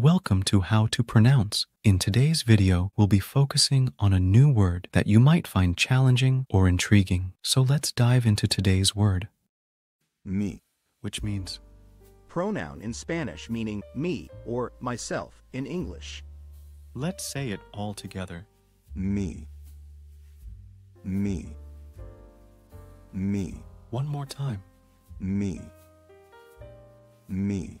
Welcome to How to Pronounce. In today's video, we'll be focusing on a new word that you might find challenging or intriguing. So let's dive into today's word, mí. which means pronoun in Spanish meaning me or myself in English. let's say it all together. Mí. Mí. Mí. One more time. Mí. Mí.